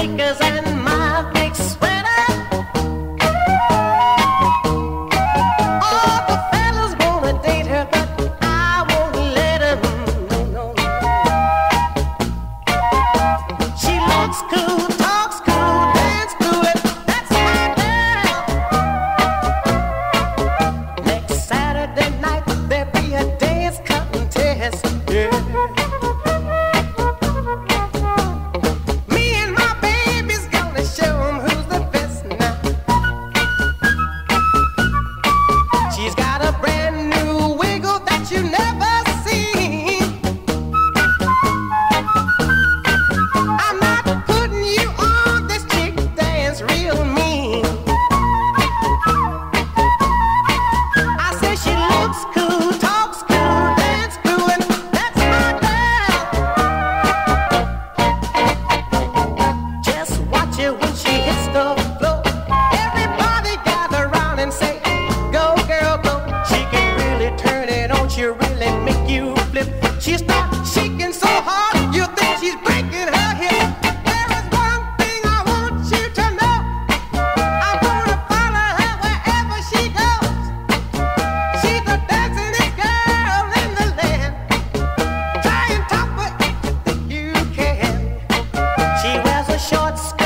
because I She's got a brand new wiggle that you never seen. I'm not putting you on this chick dance real mean. I say she looks cool, talks cool, dance cool, and that's my girl. Just watch it when she short